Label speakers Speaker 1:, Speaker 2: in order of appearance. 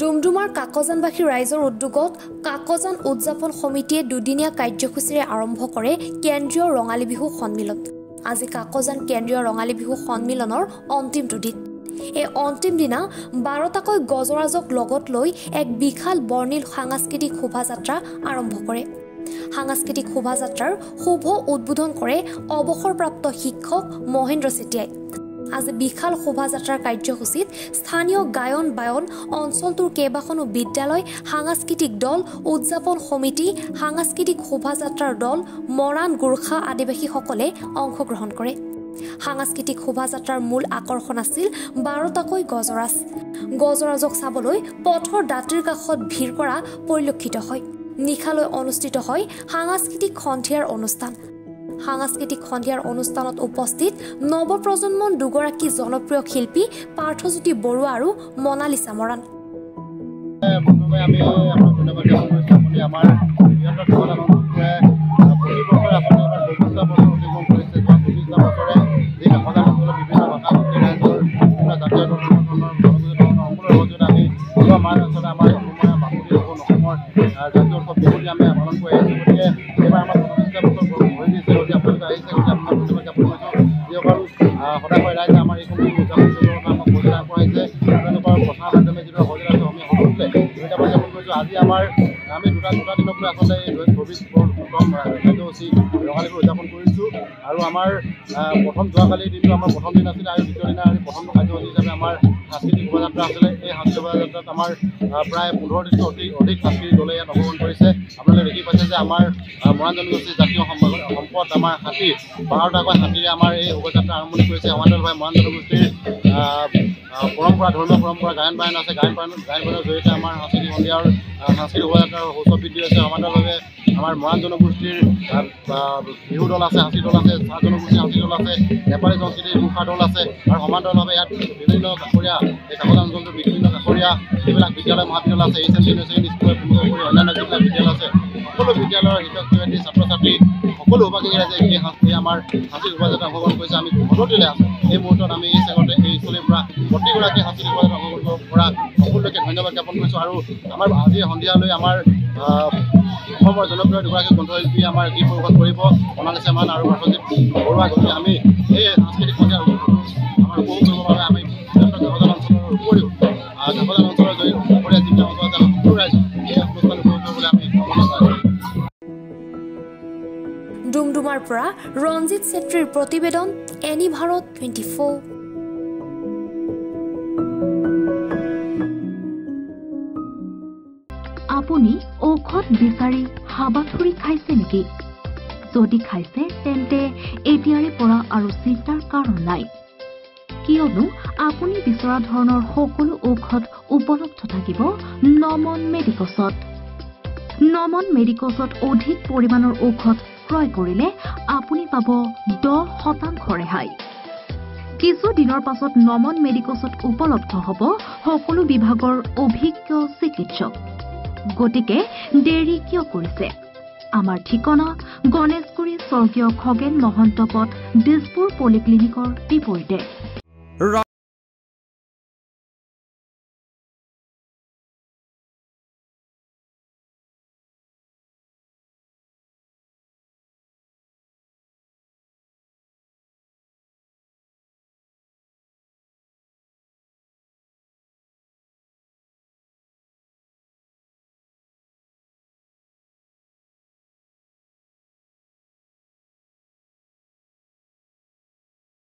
Speaker 1: ডুমডুমাৰ কাকজানবাসী ৰাইজৰ উদ্যোগত কাকজান উদযাপন সমিতিয়ে দুদিনীয়া কাৰ্যসূচীৰে আৰম্ভ কৰে কেন্দ্ৰীয় ৰঙালী বিহু সন্মিলন। আজি কাকজান কেন্দ্ৰীয় ৰঙালী বিহু সন্মিলনৰ অন্তিম দুদিন। এই অন্তিম দিনা বাৰটাকৈ গজৰাজক লগত লৈ এক বিশাল বৰ্ণিল সাংস্কৃতিক শোভাযাত্ৰা আৰম্ভ কৰে। সাংস্কৃতিক শোভাযাত্ৰাৰ শুভ উদ্বোধন কৰে অৱসৰপ্ৰাপ্ত শিক্ষক মহেন্দ্ৰ চেতিয়াই। আজি বিশাল শোভাযাত্ৰাৰ কাৰ্যসূচীত স্থানীয় গায়ন বায়ন অঞ্চলটোৰ কেইবাখনো বিদ্যালয় সাংস্কৃতিক দল উদযাপন সমিতি সাংস্কৃতিক শোভাযাত্ৰাৰ দল মৰাণ গোৰ্খা আদিবাসীসকলে অংশগ্ৰহণ কৰে। সাংস্কৃতিক শোভাযাত্ৰাৰ মূল আকৰ্ষণ আছিল বাৰটাকৈ গজৰাজ। গজৰাজক চাবলৈ পথৰ দাঁতিৰ কাষত ভিৰ কৰা পৰিলক্ষিত হয়। নিশালৈ অনুষ্ঠিত হয় সাংস্কৃতিক সন্ধিয়াৰ অনুষ্ঠান। সাংস্কৃতিক সন্ধিয়াৰ অনুষ্ঠানত উপস্থিত নৱপ্ৰজন্মৰ দুগৰাকী জনপ্ৰিয় শিল্পী পাৰ্থজ্যোতি বৰুৱা আৰু মনালিছা মৰাণ।
Speaker 2: আমি পালন কৰি আহিছোঁ গতিকে এইবাৰ আমাৰ চৌবিছটা বছৰ হৈ গৈছে গতিকে আপোনালোকে আহিছে গতিকে ধন্যবাদ জ্ঞাপন কৰিছোঁ যিসকল সদায় ৰাইজে আমাৰ এইখন বিহু উদযাপন আগবঢ়াইছে তেওঁলোকৰ প্ৰচাৰ মাধ্যমে যিদৰে সহযোগিতা আছে আমি সকলোকে ধন্যবাদ জ্ঞাপন কৰিছোঁ আজি আমাৰ আমি দুটা দুটা দিনক লৈ আচলতে এই চৌবিছ প্ৰথম কাৰ্যসূচী ৰঙালী উদযাপন কৰিছোঁ আৰু আমাৰ প্ৰথম যোৱাকালিৰ দিনটো আমাৰ প্ৰথম দিন আছিলে আৰু দ্বিতীয় দিনা আমি প্ৰথম কাৰ্যসূচী হিচাপে আমাৰ সাংস্কৃতিক শোভাযাত্ৰা আছিলে। এই সাংস্কৃতিক শোভাযাত্ৰাত আমাৰ প্ৰায় পোন্ধৰ দিনতকৈ অধিক অধিক সাংস্কৃতিক দলে ইয়াত অংশগ্ৰহণ কৰিছে। আপোনালোকে দেখি পাইছে যে আমাৰ মৰাণ জনগোষ্ঠীৰ জাতীয় সম্পদ আমাৰ হাতী বাৰটাকৈ হাতীৰে আমাৰ এই শোভাযাত্ৰা আৰম্ভণি কৰিছে। সমান্তৰালভাৱে মৰাণ জনগোষ্ঠীৰ পৰম্পৰা ধৰ্মীয় পৰম্পৰা গায়ন বায়ন আছে। গায়ন বায়ন গায়ন বায়নৰ জৰিয়তে আমাৰ সাংস্কৃতিক সন্ধিয়াৰ সাংস্কৃতিক শোভাযাত্ৰাৰ সৌষ্ঠৱ বৃদ্ধি হৈছে। সমান্তৰালভাৱে আমাৰ মৰাণ জনগোষ্ঠীৰ বিহু দল আছে হাতী দল আছে চাহ জনগোষ্ঠীৰ হাতী দল আছে নেপালী সংস্কৃতিৰ মুখা দল আছে আৰু সমান্তৰালভাৱে ইয়াত বিভিন্ন কাষৰীয়া এই কাকজান অঞ্চলটোৰ বিভিন্ন কাষৰীয়া যিবিলাক বিদ্যালয় মহাবিদ্যালয় আছে এইচ এম ছেকেণ্ডেৰী স্কুলৰ পোন্ধৰ কৰি অন্যান্য যিবিলাক বিদ্যালয় আছে সকলো বিদ্যালয়ৰ শিক্ষক শিক্ষয়িত্ৰী ছাত্ৰ ছাত্ৰী সকলো সৌভাগ্যী ৰাইজে এই সাংস্কৃতিক আমাৰ সাংস্কৃতিক শোভাযাত্ৰা অংশগ্ৰহণ কৰিছে আমি ঘৰতিলে আছোঁ। এই মুহূৰ্তত আমি এই চেগতে এই স্থলীৰ পৰা প্ৰতিগৰাকী সাংস্কৃতিক শোভাযাত্ৰা অংশগ্ৰহণ পৰা সকলোকে ধন্যবাদ জ্ঞাপন কৰিছোঁ আৰু আমাৰ আজি সন্ধিয়ালৈ আমাৰ অসমৰ জনপ্ৰিয় দুগৰাকী কণ্ঠশিল্পী আমাৰ গীত পৰিৱেশন কৰিব। মনালিছা মান আৰু পাৰ্থজিৎ বৰুৱা গতিকে আমি এই সাংস্কৃতিক সন্ধিয়াৰ আমাৰ উপভোগ কৰিবৰ বাবে আমি কাকজান অঞ্চলৰ উপৰিও কাকজান অঞ্চলৰ জৰিয়তে যিবিলাক অঞ্চল আছে সকলো ৰাইজে এই অনুষ্ঠান উপভোগ কৰিবলৈ আমি
Speaker 1: ডুমডুমাৰ পৰা ৰঞ্জিত চেত্ৰীৰ প্ৰতিবেদন এনি ভাৰত টুৱেণ্টি ফ'ৰ
Speaker 3: আপুনি ঔষধ বিচাৰি হাবাথুৰি খাইছে নেকি? যদি খাইছে তেন্তে এতিয়াৰে পৰা আৰু চিন্তাৰ কাৰণ নাই। কিয়নো আপুনি বিচৰা ধৰণৰ সকলো ঔষধ উপলব্ধ থাকিব নমন মেডিকছত নমন মেডিকছত অধিক পৰিমাণৰ ঔষধ ক্ৰয় কৰিলে আপুনি পাব দহ শতাংশ ৰেহাই কিছু দিনৰ পাছত নমন মেডিকছত উপলব্ধ হ'ব সকলো বিভাগৰ অভিজ্ঞ চিকিৎসক। গতিকে দেৰি কিয় কৰিছে? আমাৰ ঠিকনা গণেশগুৰি স্বৰ্গীয় খগেন মহন্ত পথ দিছপুৰ পলিক্লিনিকৰ বিপৰীতে।